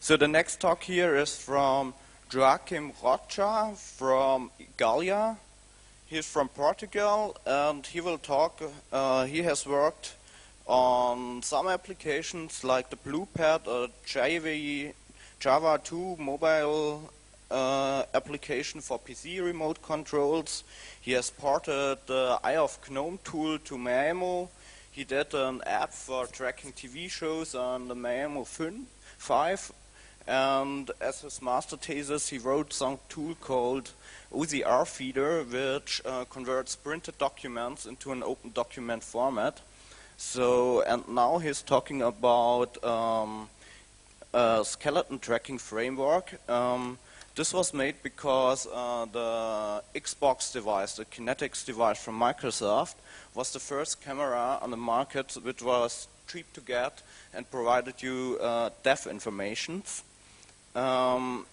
So the next talk here is from Joaquim Rocha from Igalia. He's from Portugal and he will talk, uh, he has worked on some applications like the BluePad or Java, Java 2 mobile uh, application for PC remote controls. He has ported the Eye of GNOME tool to Maemo. He did an app for tracking TV shows on the Maemo 5. And as his master thesis, he wrote some tool called OCR Feeder, which uh, converts printed documents into an open document format. So, and now he's talking about um, a skeleton tracking framework. Um, this was made because uh, the Xbox device, the Kinetics device from Microsoft, was the first camera on the market which was cheap to get and provided you uh, information. Um,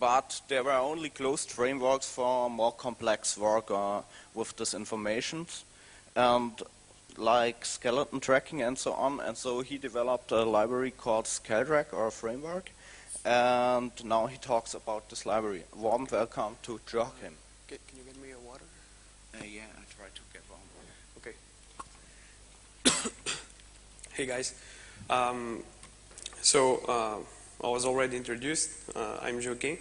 but there were only closed frameworks for more complex work uh, with this information. And like skeleton tracking and so on. And so he developed a library called Skeltrack or a framework. And now he talks about this library. Warm welcome to Joaquim. Can, can you get me a water? Uh, yeah, I try to get one. Okay. hey guys. Um, so uh, I was already introduced. Uh, I'm Joaquim.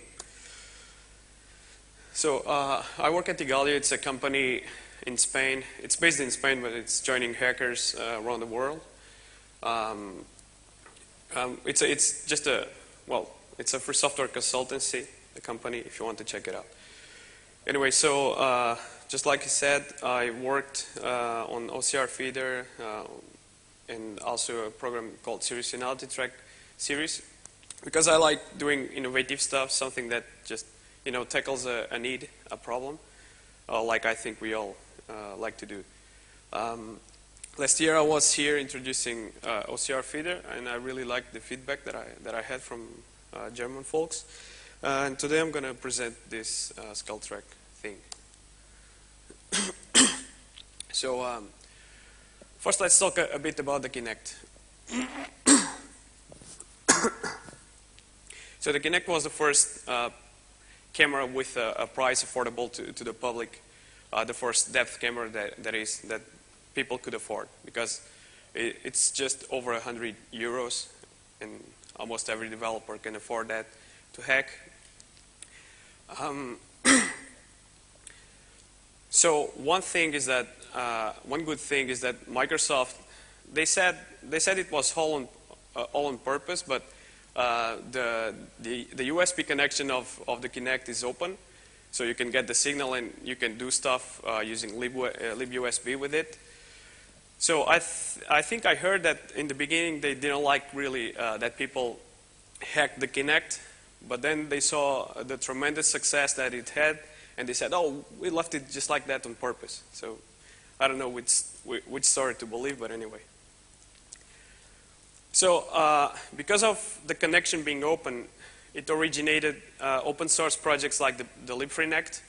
So uh, I work at Igalia. It's a company in Spain. It's based in Spain, but it's joining hackers uh, around the world. Um, um, it's, a, it's just a, well, it's a free software consultancy, the company, if you want to check it out. Anyway, so uh, just like I said, I worked uh, on OCR Feeder uh, and also a program called Seriosity Track series because I like doing innovative stuff, something that just you know tackles a, a need, a problem, uh, like I think we all uh, like to do. Um, last year I was here introducing uh, OCR Feeder, and I really liked the feedback that I that I had from uh, German folks. And today I'm going to present this uh, Track thing. so um, first let's talk a, a, bit about the Kinect. so the Kinect was the first uh, camera with a, a price affordable to, to the public uh, the first depth camera that, that is that people could afford because it, it's just over 100 euros and almost every developer can afford that to hack. Um, so one thing is that uh, one good thing is that Microsoft they said they said it was all on uh, all on purpose, but uh, the, the the USB connection of of the Kinect is open, so you can get the signal and you can do stuff uh, using lib, uh, libUSB with it. So I, th I think I heard that in the beginning they didn't like really uh, that people hacked the Kinect, but then they saw the tremendous success that it had, and they said, "Oh, we left it just like that on purpose." So I don't know which which story to believe, but anyway. So uh, because of the connection being open, it originated uh, open source projects like the, the libfreenect,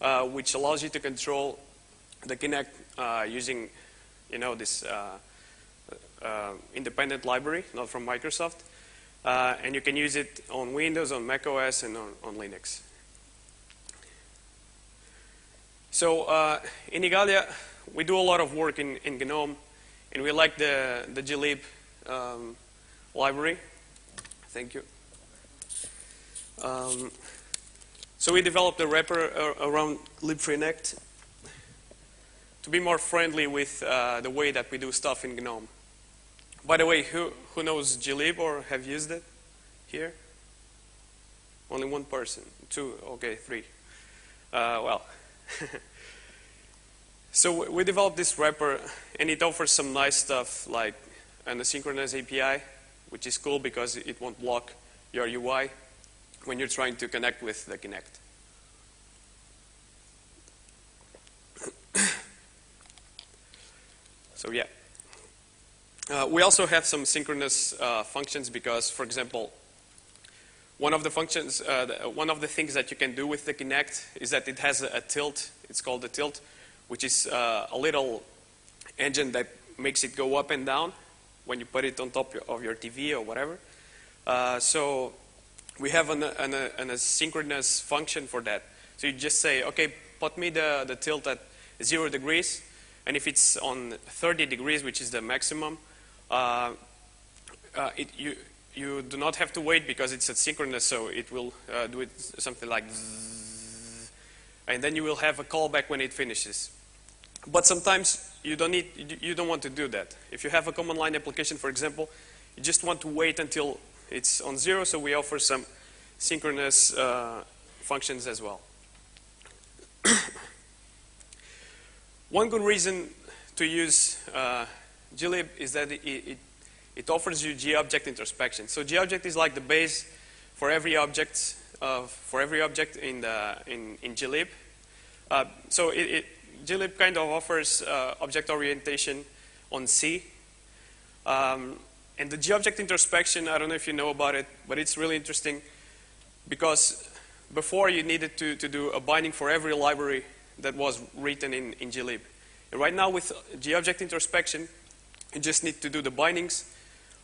uh, which allows you to control the Kinect uh, using, you know, this uh, uh, independent library, not from Microsoft. And you can use it on Windows, on Mac OS, and on, on Linux. So in Igalia, we do a lot of work in, in GNOME, and we like the, the glib um, library. Thank you. Um, so we developed a wrapper around libfreenect to be more friendly with uh, the way that we do stuff in GNOME. By the way, who, who knows glib or have used it here? Only one person. Two, okay, three. Uh, well, so we developed this wrapper and it offers some nice stuff like an asynchronous API, which is cool because it won't block your UI when you're trying to connect with the Kinect. so yeah. Uh, we also have some synchronous uh, functions because, for example, one of the functions, uh, the, one of the things that you can do with the Kinect is that it has a, a tilt. It's called the tilt, which is uh, a little engine that makes it go up and down when you put it on top of your TV or whatever. Uh, so we have an, an, an asynchronous function for that. So you just say, okay, put me the, the tilt at zero degrees, and if it's on 30 degrees, which is the maximum, uh, uh, it, you, you do not have to wait because it's asynchronous, so it will uh, do it something like and then you will have a callback when it finishes. But sometimes you don't need, you don't want to do that. If you have a command line application, for example, you just want to wait until it's on zero, so we offer some synchronous uh, functions as well. One good reason to use uh, glib is that it, it, it, offers you g-object introspection. So g-object is like the base for every object uh, for every object in the in, in glib. Uh, so it, it, glib kind of offers uh, object orientation on C. Um, and the GObject introspection, I don't know if you know about it, but it's really interesting because before you needed to, to do a binding for every library that was written in, in glib. And right now with GObject introspection, you just need to do the bindings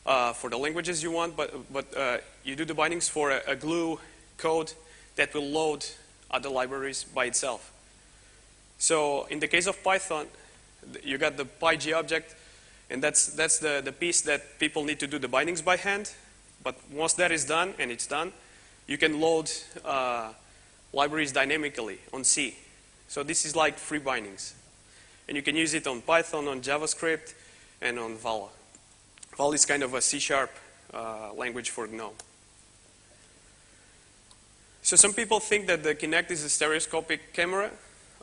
uh, for the languages you want, but, but uh, you do the bindings for a, a, glue code that will load other libraries by itself. So in the case of Python, you got the PyGObject, and that's, that's the, the piece that people need to do the bindings by hand. But once that is done, and it's done, you can load uh, libraries dynamically on C. So this is like free bindings. And you can use it on Python, on JavaScript, and on Vala. Vala is kind of a C-sharp uh, language for GNOME. So some people think that the Kinect is a stereoscopic camera.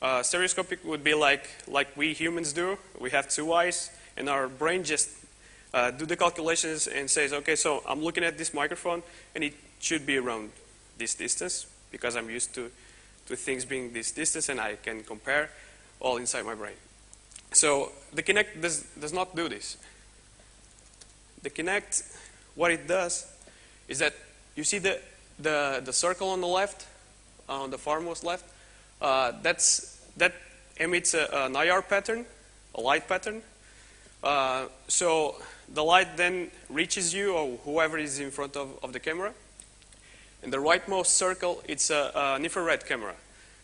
Uh, stereoscopic would be like, like we humans do. We have two eyes, and our brain just uh, do the calculations and says, okay, so I'm looking at this microphone, and it should be around this distance because I'm used to, to things being this distance, and I can compare all inside my brain. So the Kinect does, does not do this. The Kinect, what it does is that you see the, the, the circle on the left, on the farmost left, uh, that's, that emits a, an IR pattern, a light pattern. Uh, so the light then reaches you or whoever is in front of, of the camera. And the rightmost circle, it's a, an infrared camera.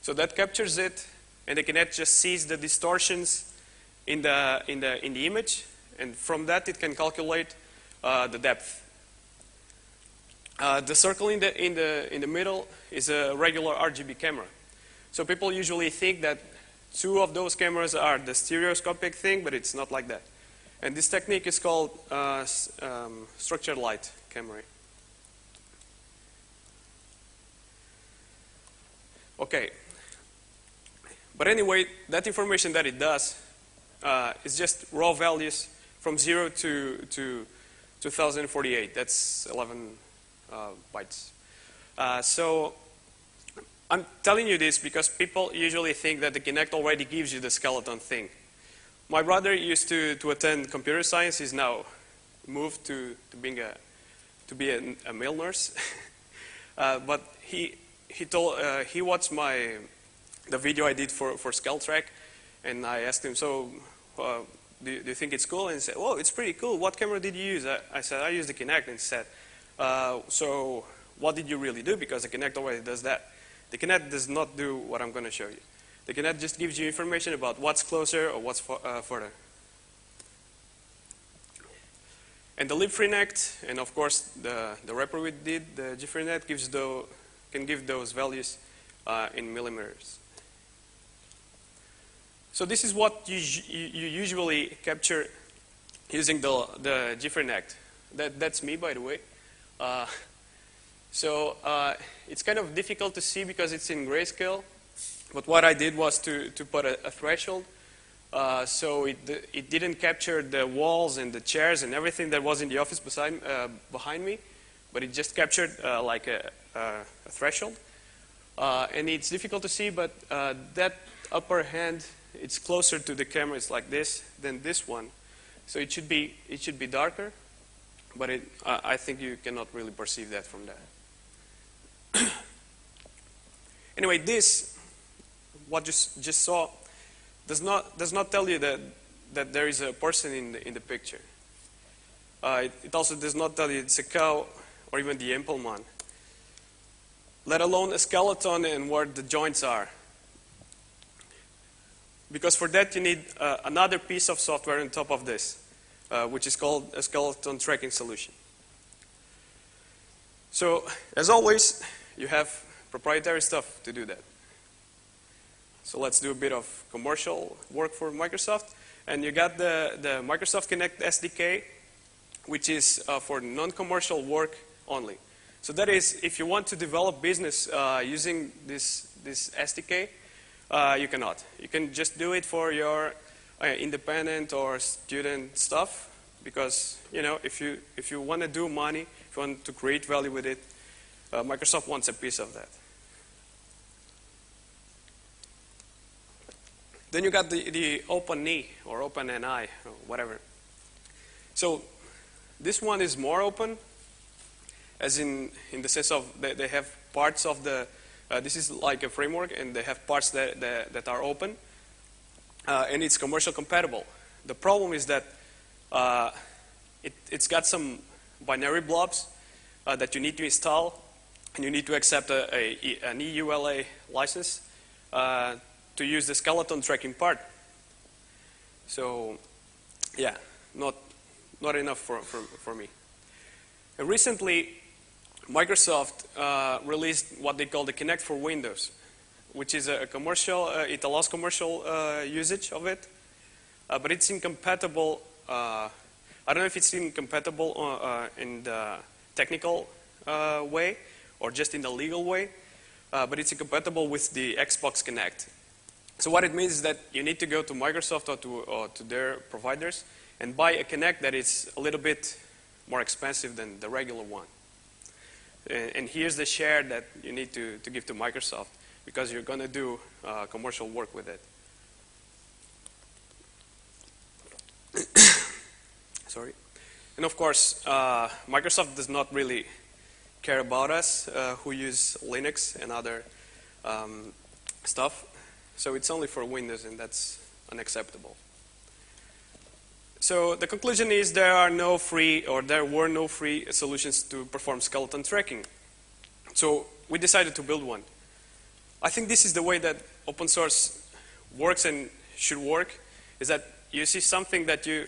So that captures it, and the Kinect just sees the distortions in the, in the, in the image, and from that it can calculate uh, the depth. Uh, the circle in the, in, the, in the middle is a regular RGB camera. So people usually think that two of those cameras are the stereoscopic thing, but it's not like that. And this technique is called uh, um, structured light camera. Okay. But anyway, that information that it does uh, is just raw values from 0 to, to 2048. That's 11 uh, bytes. Uh, so I'm telling you this because people usually think that the Kinect already gives you the skeleton thing. My brother used to, to attend computer science. He's now moved to, to being a, to be a, a male nurse. uh, but he, he, told, uh, he watched my, the video I did for, for Skeltrack, and I asked him, so uh, do, do, you think it's cool? And he said, oh, it's pretty cool. What camera did you use? I, I said, I used the Kinect. And he said, uh, so what did you really do? Because the Kinect already does that. The Kinect does not do what I'm going to show you. The Kinect just gives you information about what's closer or what's uh, further. And the libfreenect, and of course the, the wrapper we did, the gfreenect, gives the, can give those values uh, in millimeters. So this is what you, you usually capture using the, the gfreenect. That, that's me, by the way. Uh, so uh, it's kind of difficult to see because it's in grayscale. But what I did was to, to put a, a threshold. Uh, so it, it didn't capture the walls and the chairs and everything that was in the office beside, uh, behind me. But it just captured uh, like a, a, threshold. Uh, and it's difficult to see, but that upper hand it's closer to the camera, it's like this, than this one. So it should be, it should be darker, but it, uh, I think you cannot really perceive that from that. anyway, this, what you just saw, does not, does not tell you that, that there is a person in the, in the picture. Uh, it, it, also does not tell you it's a cow or even the Ampelmann, let alone a skeleton and where the joints are. Because for that you need uh, another piece of software on top of this, uh, which is called a skeleton tracking solution. So, as always, you have proprietary stuff to do that. So let's do a bit of commercial work for Microsoft. And you got the, the Microsoft Kinect SDK, which is uh, for non-commercial work only. So that is, if you want to develop business uh, using this, this SDK, uh, you cannot. You can just do it for your uh, independent or student stuff, because you know if you if you want to do money, if you want to create value with it, uh, Microsoft wants a piece of that. Then you got the, the OpenNI or OpenNI or whatever. So this one is more open, as in in the sense of they, they have parts of the. Uh, this is like a framework, and they have parts that that, that are open, uh, and it's commercial compatible. The problem is that uh, it, has got some binary blobs uh, that you need to install, and you need to accept a, a, an EULA license uh, to use the skeleton tracking part. So, yeah, not, not enough for, for, for me. And recently, Microsoft uh, released what they call the Kinect for Windows, which is a commercial, uh, it allows commercial uh, usage of it, uh, but it's incompatible. Uh, I don't know if it's incompatible uh, in the technical way or just in the legal way, but it's incompatible with the Xbox Kinect. So what it means is that you need to go to Microsoft or to, or to their providers and buy a Kinect that is a little bit more expensive than the regular one. And, and here's the share that you need to, to give to Microsoft because you're going to do uh, commercial work with it. Sorry. And of course, uh, Microsoft does not really care about us uh, who use Linux and other um, stuff. So it's only for Windows, and that's unacceptable. So the conclusion is there are no free, or there were no free solutions to perform skeleton tracking. So we decided to build one. I think this is the way that open source works and should work, is that you see something that you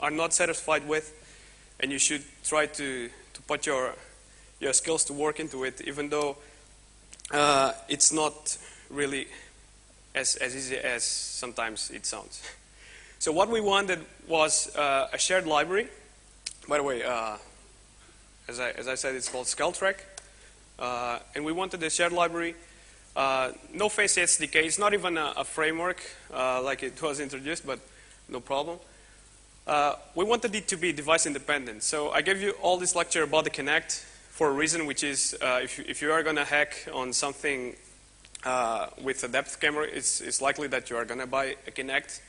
are not satisfied with, and you should try to, to put your, your skills to work into it, even though uh, it's not really as, as easy as sometimes it sounds. So what we wanted was uh, a shared library. By the way, uh, as, I, as I said, it's called Skeltrack. Uh, and we wanted a shared library. Uh, no face SDK. It's not even a, a framework uh, like it was introduced, but no problem. We wanted it to be device independent. So I gave you all this lecture about the Kinect for a reason, which is if, you, if you are going to hack on something uh, with a depth camera, it's, it's likely that you are going to buy a Kinect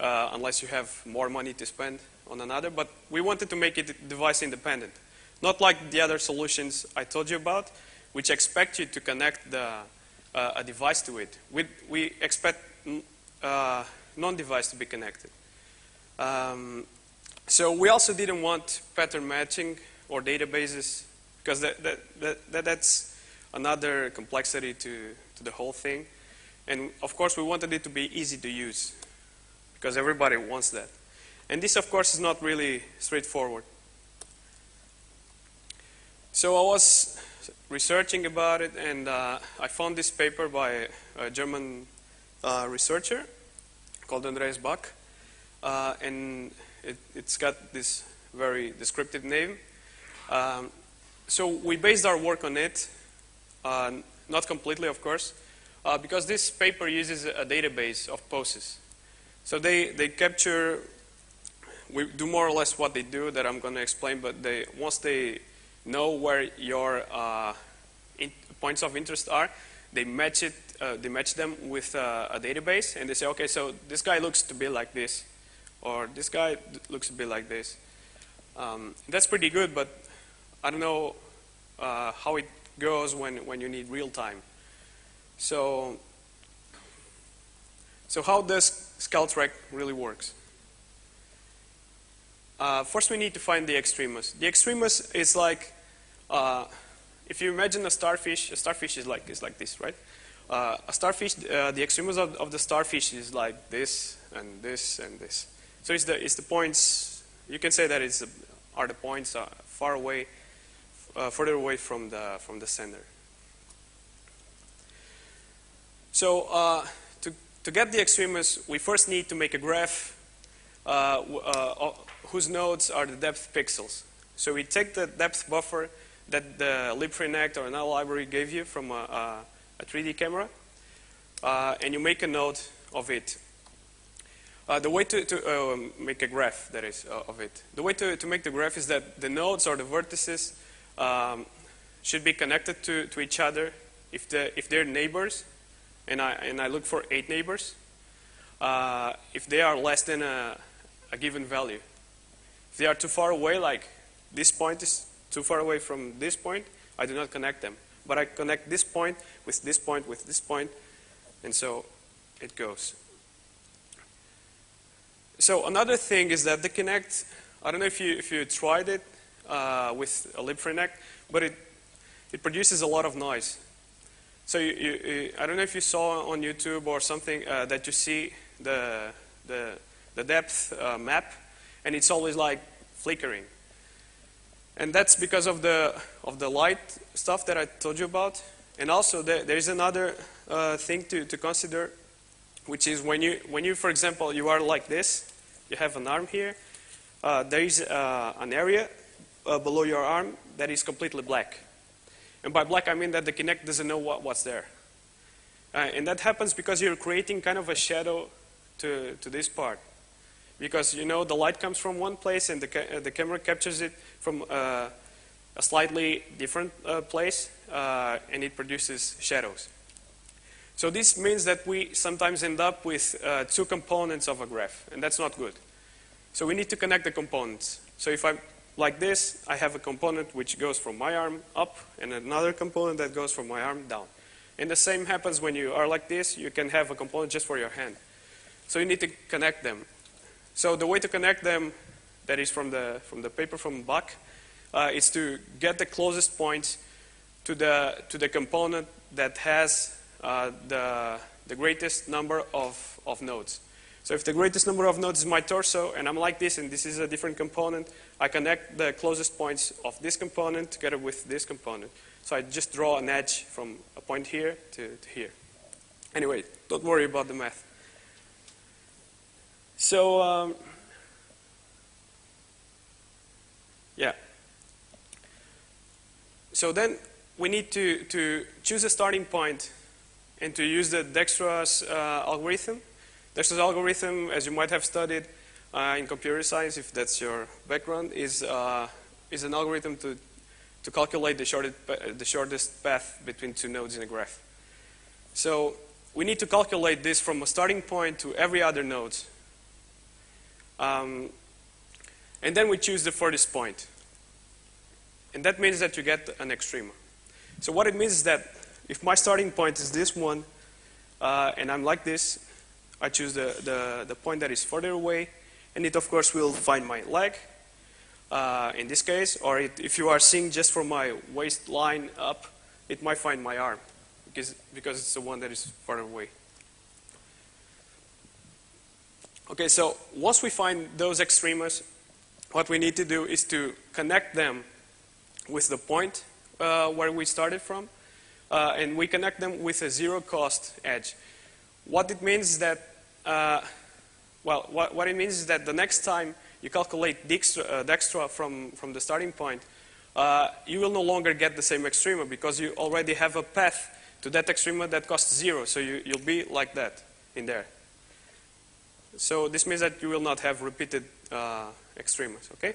uh, unless you have more money to spend on another. But we wanted to make it device independent. Not like the other solutions I told you about, which expect you to connect the, uh, a device to it. We, we expect uh, non-device to be connected. Um, so we also didn't want pattern matching or databases because that, that, that, that's another complexity to, to the whole thing. And of course, we wanted it to be easy to use because everybody wants that. And this, of course, is not really straightforward. So I was researching about it, and uh, I found this paper by a German uh, researcher called Andreas Baak, uh, and it, has got this very descriptive name. Um, so we based our work on it, uh, not completely, of course, uh, because this paper uses a database of poses. So they, they capture, we do more or less what they do that I'm going to explain, but they, once they know where your uh, points of interest are, they match it, uh, they match them with uh, a database, and they say, okay, so this guy looks to be like this, or this guy looks to be like this. Um, that's pretty good, but I don't know uh, how it goes when, when you need real time. So, so how does Skeltrack really works? Uh, first, we need to find the extremus. The extremus is like uh, if you imagine a starfish, a starfish is like, is like this, right? Uh, a starfish, uh, the extremus of, of the starfish is like this and this and this. So it's the, it's the points, you can say that it's, are the points uh, far away, uh, further away from the, from the center. So uh, to, to get the extremus, we first need to make a graph uh, uh, whose nodes are the depth pixels. So we take the depth buffer that the LibFreeNect or another library gave you from a, a 3D camera, uh, and you make a node of it. Uh, the way to, to um, make a graph, that is, uh, of it. The way to, to make the graph is that the nodes or the vertices um, should be connected to, to each other if, the, if they're neighbors, and I, and I look for eight neighbors, uh, if they are less than a, a given value. If they are too far away, like this point is too far away from this point, I do not connect them. But I connect this point with this point with this point, and so it goes. So another thing is that the Kinect, I don't know if you, if you tried it uh, with a LibFreeNect, but it, it produces a lot of noise. So you, you, I don't know if you saw on YouTube or something uh, that you see the, the the depth uh, map, and it's always like flickering. And that's because of the, of the light stuff that I told you about. And also there, there is another uh, thing to, to consider, which is when you, when you, for example, you are like this, you have an arm here, uh, there is uh, an area uh, below your arm that is completely black. And by black, I mean that the Kinect doesn't know what, what's there. Uh, and that happens because you're creating kind of a shadow to, to this part because you know the light comes from one place and the, ca uh, the camera captures it from uh, a slightly different uh, place uh, and it produces shadows. So this means that we sometimes end up with two components of a graph and that's not good. So we need to connect the components. So if I'm like this, I have a component which goes from my arm up and another component that goes from my arm down. And the same happens when you are like this, you can have a component just for your hand. So you need to connect them. So the way to connect them, that is from the, from the paper from Baak, uh, is to get the closest point to the, to the component that has uh, the, the greatest number of, of nodes. So if the greatest number of nodes is my torso, and I'm like this, and this is a different component, I connect the closest points of this component together with this component. So I just draw an edge from a point here to, to here. Anyway, don't worry about the math. So, um, yeah. So then we need to, to choose a starting point and to use the Dijkstra's uh, algorithm. Dijkstra's algorithm, as you might have studied uh, in computer science, if that's your background, is, uh, is an algorithm to, to calculate the shortest, the shortest path between two nodes in a graph. So we need to calculate this from a starting point to every other node. Um, and then we choose the furthest point. And that means that you get an extrema. So what it means is that if my starting point is this one, uh, and I'm like this, I choose the, the, the, point that is further away, and it of course will find my leg, uh, in this case, or it, if you are seeing just from my waistline up, it might find my arm, because, because it's the one that is further away. Okay, so once we find those extremas, what we need to do is to connect them with the point uh, where we started from, uh, and we connect them with a zero cost edge. What it means is that, uh, well, what, what, it means is that the next time you calculate Dijkstra, uh, from, from the starting point, uh, you will no longer get the same extrema because you already have a path to that extrema that costs zero, so you, you'll be like that in there. So this means that you will not have repeated uh, extremas, okay?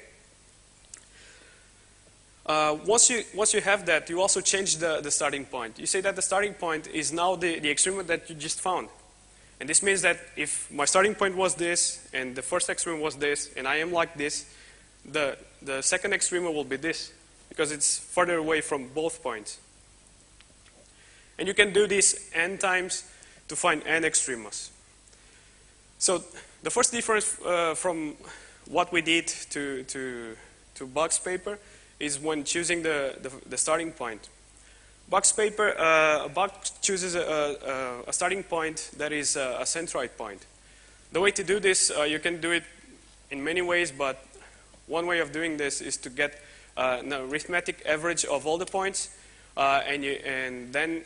Uh, once, you, once you have that, you also change the, the starting point. You say that the starting point is now the, the extrema that you just found. And this means that if my starting point was this, and the first extrema was this, and I am like this, the, the second extrema will be this, because it's further away from both points. And you can do this n times to find n extremas. So the first difference uh, from what we did to, to, to Baak's paper is when choosing the, the, the starting point. Baak's paper, uh, Baak chooses a, a, a, starting point that is a, a centroid point. The way to do this, uh, you can do it in many ways, but one way of doing this is to get uh, an arithmetic average of all the points, uh, and, you, and then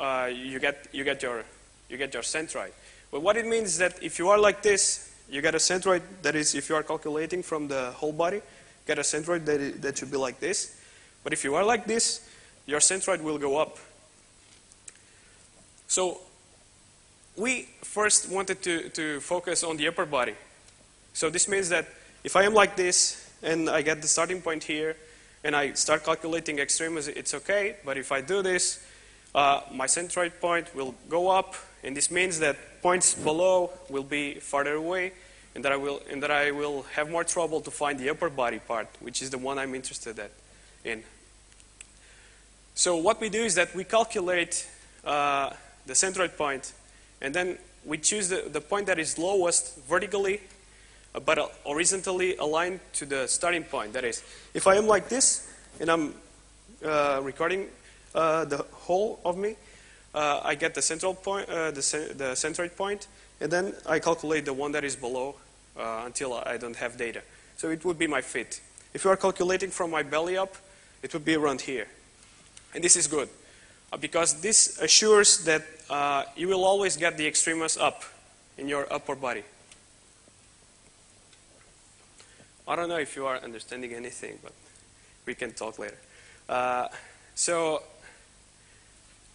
uh, you, get, you, get your, you get your centroid. But what it means is that if you are like this, you get a centroid that is, if you are calculating from the whole body, get a centroid that should be like this. But if you are like this, your centroid will go up. So we first wanted to, to focus on the upper body. So this means that if I am like this, and I get the starting point here, and I start calculating extremes, it's okay. But if I do this, uh, my centroid point will go up, and this means that points below will be farther away, and that I will, and that I will have more trouble to find the upper body part, which is the one I'm interested at, in. So what we do is that we calculate uh, the centroid point, and then we choose the, the point that is lowest vertically, uh, but horizontally aligned to the starting point. That is, if I am like this, and I'm uh, recording uh, the whole of me, uh, I get the central point, uh, the, the centroid point, and then I calculate the one that is below uh, until I don't have data. So it would be my fit. If you are calculating from my belly up, it would be around here. And this is good uh, because this assures that uh, you will always get the extremus up in your upper body. I don't know if you are understanding anything, but we can talk later. Uh, so,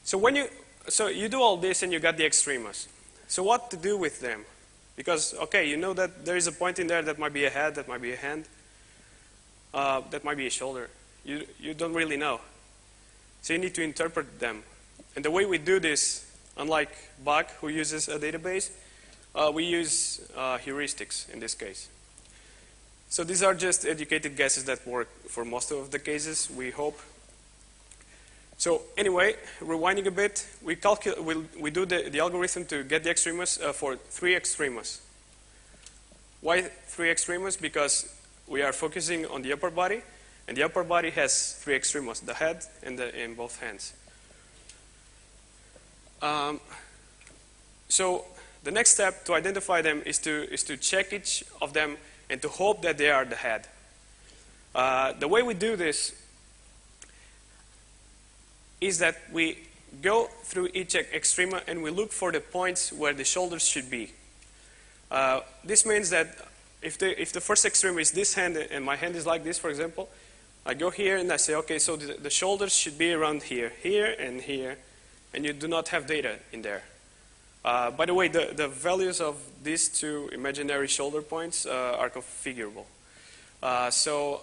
so when you so you do all this and you got the extremus. So what to do with them? Because, okay, you know that there is a point in there that might be a head, that might be a hand, uh, that might be a shoulder. You, you don't really know. So you need to interpret them. And the way we do this, unlike Baak, who uses a database, uh, we use uh, heuristics in this case. So these are just educated guesses that work for most of the cases, we hope. So anyway, rewinding a bit, we, calculate, we, we do the, the algorithm to get the extremus uh, for three extremus. Why three extremus? Because we are focusing on the upper body, and the upper body has three extremos, the head and the, both hands. Um, so the next step to identify them is to, is to check each of them and to hope that they are the head. Uh, the way we do this is that we go through each extrema and we look for the points where the shoulders should be. Uh, this means that if the, if the first extreme is this hand and my hand is like this, for example, I go here and I say, okay, so the, the shoulders should be around here, here and here, and you do not have data in there. Uh, by the way, the, the values of these two imaginary shoulder points uh, are configurable. Uh, so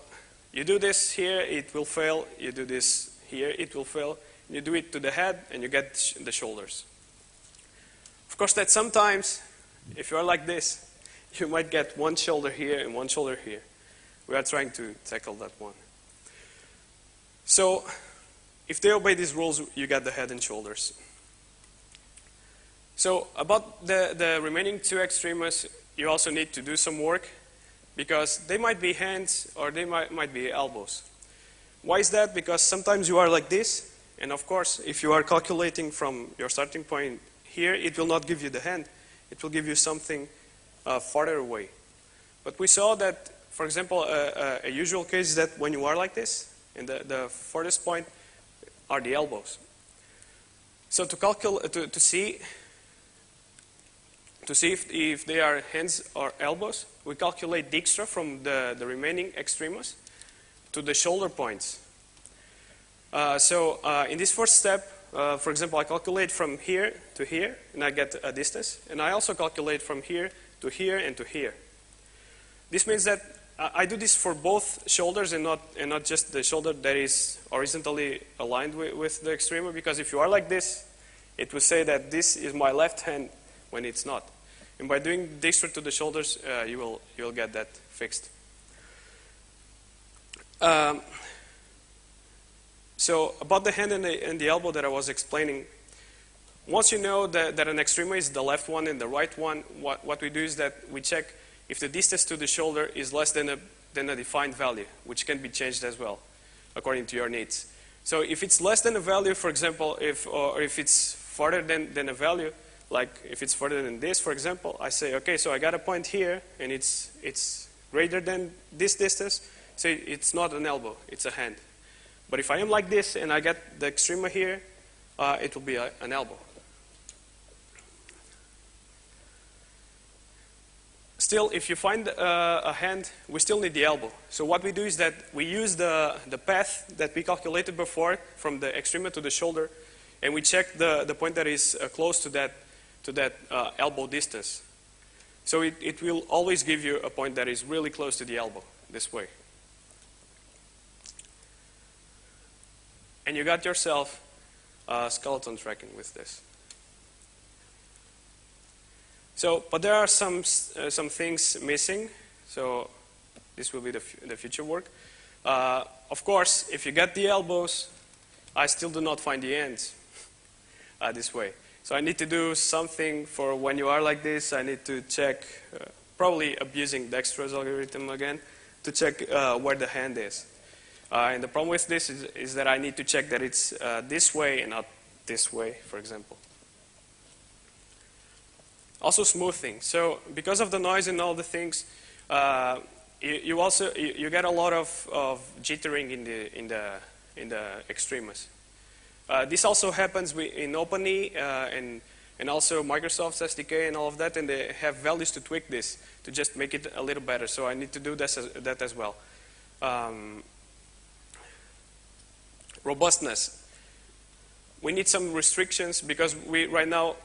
you do this here, it will fail. You do this here, it will fail. You do it to the head and you get the shoulders. Of course, that sometimes, if you are like this, you might get one shoulder here and one shoulder here. We are trying to tackle that one. So, if they obey these rules, you get the head and shoulders. So, about the, the remaining two extremes, you also need to do some work because they might be hands or they might, might be elbows. Why is that? Because sometimes you are like this, and of course, if you are calculating from your starting point here, it will not give you the hand. It will give you something uh, farther away. But we saw that, for example, a, a, usual case is that when you are like this, and the, the farthest point are the elbows. So to calculate, to, to see, to see if, if they are hands or elbows, we calculate Dijkstra from the, the remaining extremus to the shoulder points. Uh, so uh, in this first step, uh, for example, I calculate from here to here, and I get a distance. And I also calculate from here to here and to here. This means that I do this for both shoulders and not, and not just the shoulder that is horizontally aligned with, with the extremum, because if you are like this, it will say that this is my left hand when it's not. And by doing Dijkstra to the shoulders, uh, you, will, you will get that fixed. Um, so about the hand and the, and the, elbow that I was explaining, once you know that, that an extrema is the left one and the right one, what, what we do is that we check if the distance to the shoulder is less than a, than a defined value, which can be changed as well. according to your needs. So if it's less than a value, for example, if, or if it's further than, than a value, like if it's further than this, for example, I say, okay, so I got a point here, and it's, it's greater than this distance, so it's not an elbow, it's a hand. But if I am like this and I get the extrema here, uh, it will be a, an elbow. Still, if you find uh, a hand, we still need the elbow. So what we do is that we use the, the path that we calculated before from the extrema to the shoulder, and we check the, the point that is uh, close to that, to that uh, elbow distance. So it, it will always give you a point that is really close to the elbow, this way. And you got yourself skeleton tracking with this. So, but there are some, uh, some things missing. So this will be the, the future work. Uh, of course, if you get the elbows, I still do not find the ends uh, this way. So I need to do something for when you are like this. I need to check, uh, probably abusing Dijkstra's algorithm again, to check uh, where the hand is. Uh, and the problem with this is, is, that I need to check that it's this way and not this way, for example. Also smoothing. So because of the noise and all the things, uh, you, you, also you, you, get a lot of, of jittering in the in the in the extremas. Uh, this also happens in OpenNI uh, and and also Microsoft's SDK and all of that, and they have values to tweak this to just make it a little better. So I need to do this as, that as well. Um, robustness. We need some restrictions because we right now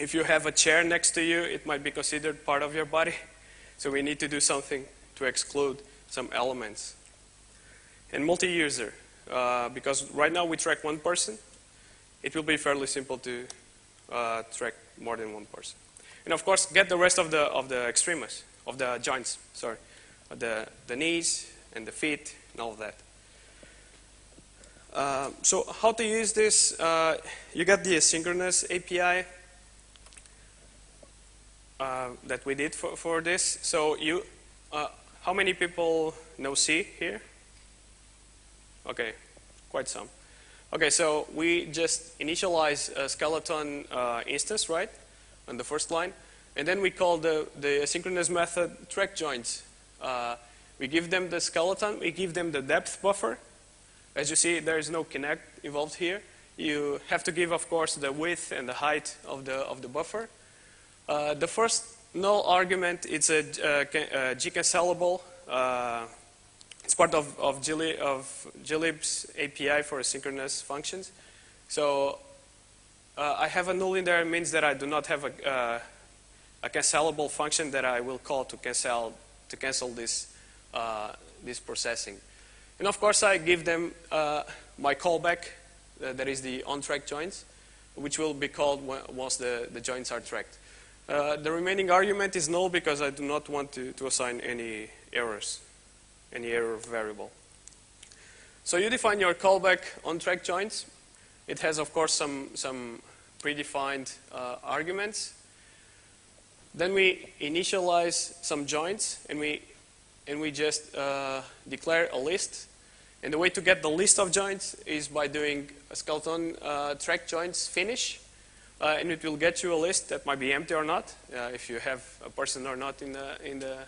if you have a chair next to you, it might be considered part of your body. So we need to do something to exclude some elements. And multi-user, uh, because right now we track one person, it will be fairly simple to uh, track more than one person. And of course, get the rest of the of the extremas, of the joints, sorry, the the knees and the feet and all of that. Uh, so how to use this? Uh, you got the asynchronous API uh, that we did for, for this. So you, uh, how many people know C here? Okay, quite some. Okay, so we just initialize a skeleton uh, instance, right, on the first line. And then we call the, the asynchronous method track joints. Uh, we give them the skeleton, we give them the depth buffer. As you see, there is no Kinect involved here. You have to give, of course, the width and the height of the, of the buffer. Uh, the first null argument, it's a, uh, a gcancelable. Uh, it's part of, of, glib, of glib's API for asynchronous functions. So uh, I have a null in there. It means that I do not have a, uh, a cancelable function that I will call to cancel to cancel this uh, this processing. And of course, I give them my callback, that is the on-track joints, which will be called once the, the joints are tracked. Uh, the remaining argument is null because I do not want to, to assign any errors, any error variable. So you define your callback on track joints. It has, of course, some, some predefined uh, arguments. Then we initialize some joints, and we, and we just uh, declare a list. And the way to get the list of joints is by doing a skeleton uh, track joints finish uh, and it will get you a list that might be empty or not, uh, if you have a person or not in the, in the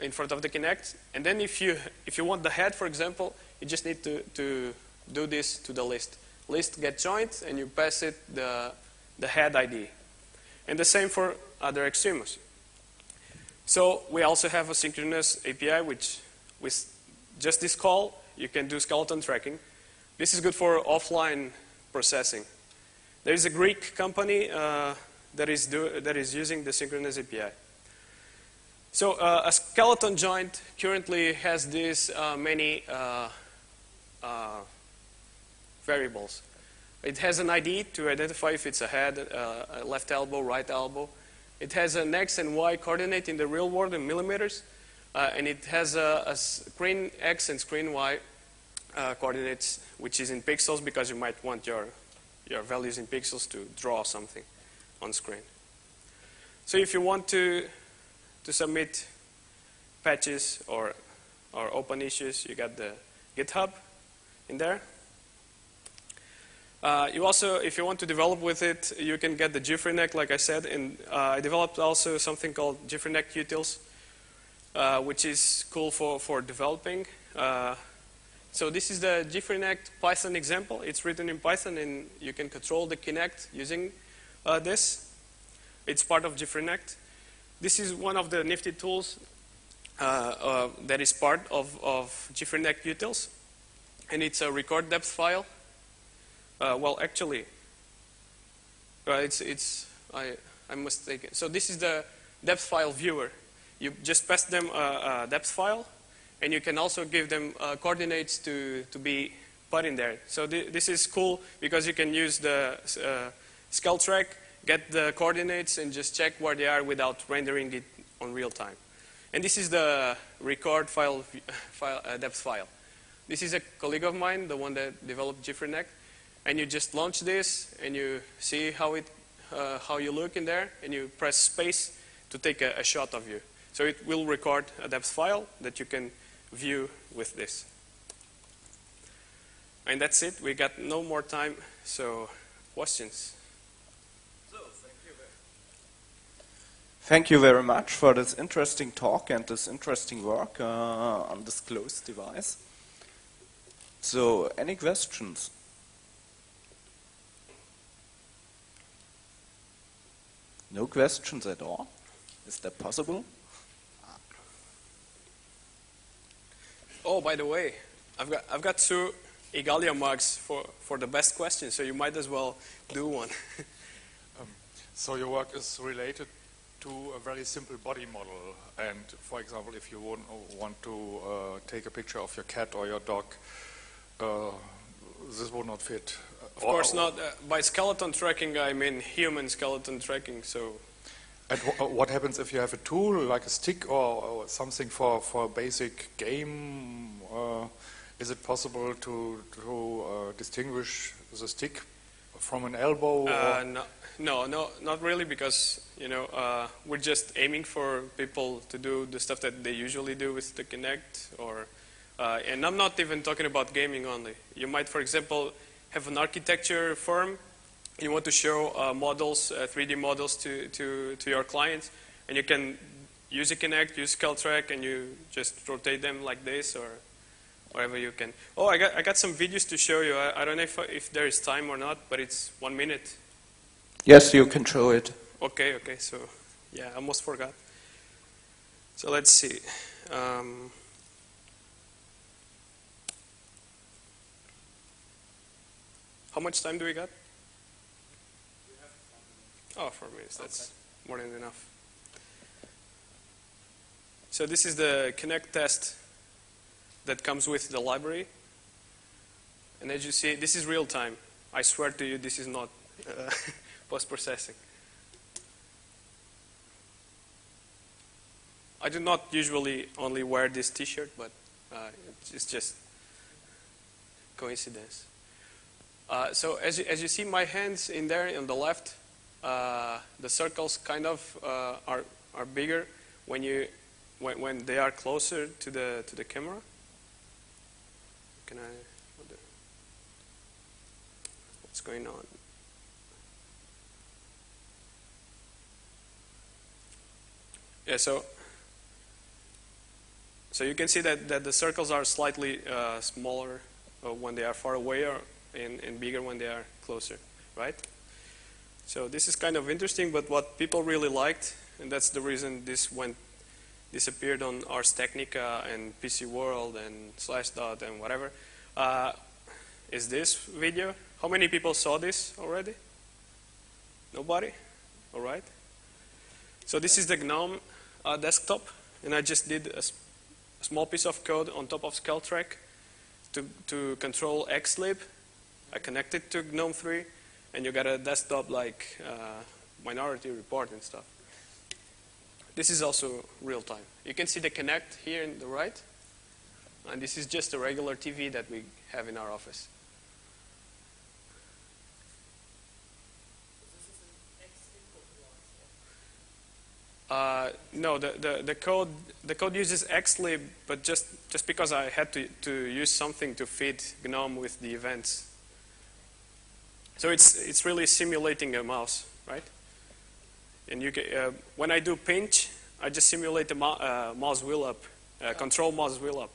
in front of the Kinect. And then if you if you want the head, for example, you just need to, to do this to the list. List get joint, and you pass it the the head ID. And the same for other extremes. So we also have a synchronous API, which with just this call, you can do skeleton tracking. This is good for offline processing. There is a Greek company uh, that, is do, that is using the synchronous API. So uh, a skeleton joint currently has these uh, many uh, uh, variables. It has an ID to identify if it's a head, uh, a left elbow, right elbow. It has an X and Y coordinate in the real world in millimeters. and it has a, a, screen X and screen Y coordinates, which is in pixels because you might want your your values in pixels to draw something on screen. So if you want to, to submit patches or, or open issues, you got the GitHub. in there. Uh, you also, if you want to develop with it, you can get the GFreeNect, like I said, and uh, I developed also something called GFreeNect Utils, uh, which is cool for, for developing. Uh, so this is the GFreeNect Python example. It's written in Python, and you can control the Kinect using uh, this. It's part of GFreeNect. This is one of the nifty tools uh, that is part of, of GFreeNect Utils, and it's a record depth file. Uh, well, actually, uh, it's, it's I, I'm mistaken. So this is the depth file viewer. You just pass them a, a depth file, and you can also give them uh, coordinates to, to be put in there. So th this is cool because you can use the uh, Skeltrack, get the coordinates, and just check where they are without rendering it on real time. And this is the record file, file uh, depth file. This is a colleague of mine, the one that developed GFreeNect and you just launch this and you see how it uh, how you look in there and you press space to take a, a, shot of you. So it will record a depth file that you can view with this. And that's it. We got no more time. So questions? So, thank, you thank you very much for this interesting talk and this interesting work uh, on this closed device. So, any questions? No questions at all? Is that possible? Oh, by the way, I've got, I've got two Igalia mugs for, for the best question, so you might as well do one. um, so your work is related to a very simple body model. And for example, if you want, want to uh, take a picture of your cat or your dog, uh, this would not fit. Of course not. Uh, by skeleton tracking, I mean human skeleton tracking. So. And what happens if you have a tool like a stick or, or something for, for a basic game? Uh, is it possible to, to uh, distinguish the stick from an elbow? Uh, no, no, no, not really, because you know uh, we're just aiming for people to do the stuff that they usually do with the Kinect, or uh, and I'm not even talking about gaming only. You might, for example, have an architecture firm, you want to show uh, models, uh, 3D models to, to, to your clients, and you can use a Kinect, use Skeltrack, and you just rotate them like this or wherever you can. Oh, I got, I got some videos to show you. I, I don't know if, if there is time or not, but it's one minute. Yes, you can show it. Okay, okay, so yeah, I almost forgot. So let's see. Um, How much time do we got? Oh, four minutes. That's okay. more than enough. So this is the Kinect test that comes with the library. And as you see, this is real time. I swear to you, this is not uh, post-processing. I do not usually only wear this t-shirt, but uh, it's just coincidence. Uh, so as you, as you see my hands in there on the left, uh, the circles kind of uh, are, are bigger when, you, when, when they are closer to the, to the camera. Can I, what's going on? Yeah, so so you can see that, that the circles are slightly uh, smaller uh, when they are far away or and, and bigger when they are closer, right? So this is kind of interesting, but what people really liked, and that's the reason this went disappeared on Ars Technica and PC World and Slashdot and whatever, uh, is this video. How many people saw this already? Nobody? All right. So this is the GNOME uh, desktop, and I just did a, a, small piece of code on top of Skeltrack to, to control XLib I connected to GNOME 3, and you got a desktop like uh, Minority Report and stuff. This is also real time. You can see the Kinect here in the right, and this is just a regular TV that we have in our office. Uh, no, the, the, the code the code uses xlib, but just just because I had to to use something to feed GNOME with the events. So it's it's really simulating a mouse, right? And you can, uh, when I do pinch, I just simulate the mo- uh, mouse wheel up, uh, control mouse wheel up.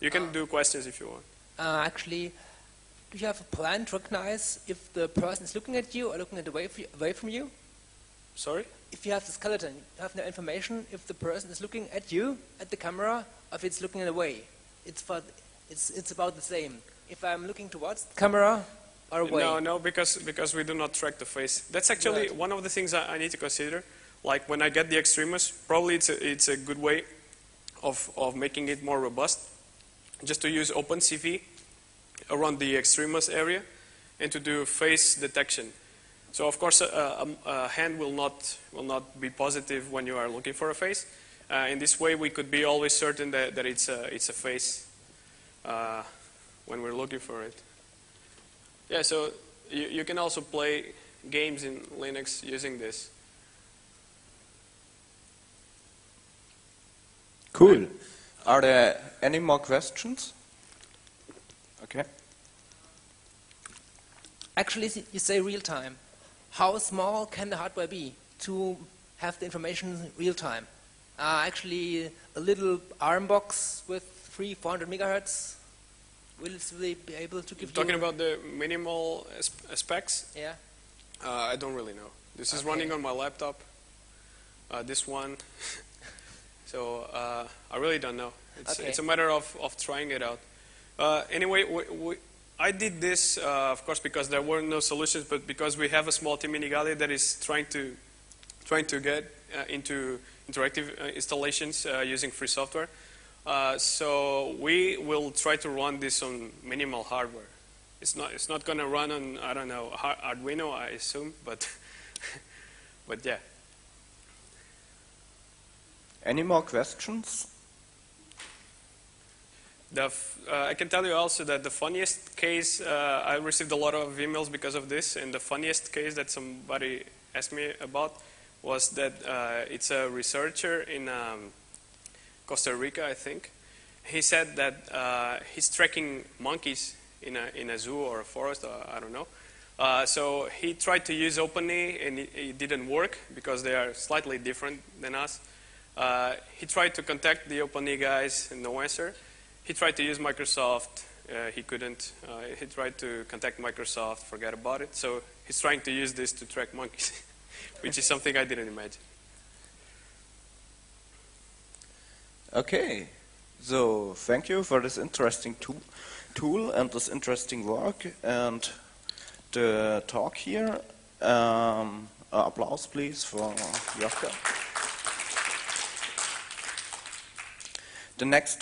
You can do questions if you want. Uh, actually, do you have a plan to recognize if the person is looking at you or looking at away, away from you? Sorry. If you have the skeleton, you have no information if the person is looking at you, at the camera, or if it's looking away. It's, for, it's, it's about the same. If I'm looking towards the camera or away. No, no, because because we do not track the face. That's actually Right. one of the things I, I need to consider. Like when I get the extremis, probably it's a, it's a good way of of making it more robust, just to use OpenCV around the extremis area, and to do face detection. So of course, a, a, a hand will not will not be positive when you are looking for a face. Uh, in this way, we could be always certain that, that it's a it's a face uh, when we're looking for it. Yeah, so you, you can also play games in Linux using this. Cool. Are there any more questions? Okay. Actually, you say real time. How small can the hardware be to have the information real time? Uh, actually, a little ARM box with three, 400 megahertz will be able to give Talking you? about the minimal as- specs, yeah. uh, I don't really know. This is Okay. running on my laptop. Uh, this one. so uh, I really don't know. It's, Okay. it's a matter of, of trying it out. Uh, anyway, we, we, I did this, uh, of course, because there were no solutions, but because we have a small team in Igalia that is trying to trying to get uh, into interactive uh, installations uh, using free software. Uh, so we will try to run this on minimal hardware. It's not it's not going to run on I don't know Ar- Arduino I assume, but but yeah. Any more questions? The f- uh, I can tell you also that the funniest case uh, I received a lot of emails because of this, and the funniest case that somebody asked me about was that uh, it's a researcher in um, Costa Rica, I think. He said that uh, he's tracking monkeys in a in a zoo or a forest, or I don't know. Uh, so he tried to use OpenNI, and it, it didn't work because they are slightly different than us. Uh, he tried to contact the OpenNI guys, and no answer. He tried to use Microsoft. Uh, he couldn't. Uh, he tried to contact Microsoft. Forget about it. So he's trying to use this to track monkeys, which is something I didn't imagine. Okay. So, thank you for this interesting tool, tool and this interesting work and the talk here. Um, applause, please, for Joschka. The next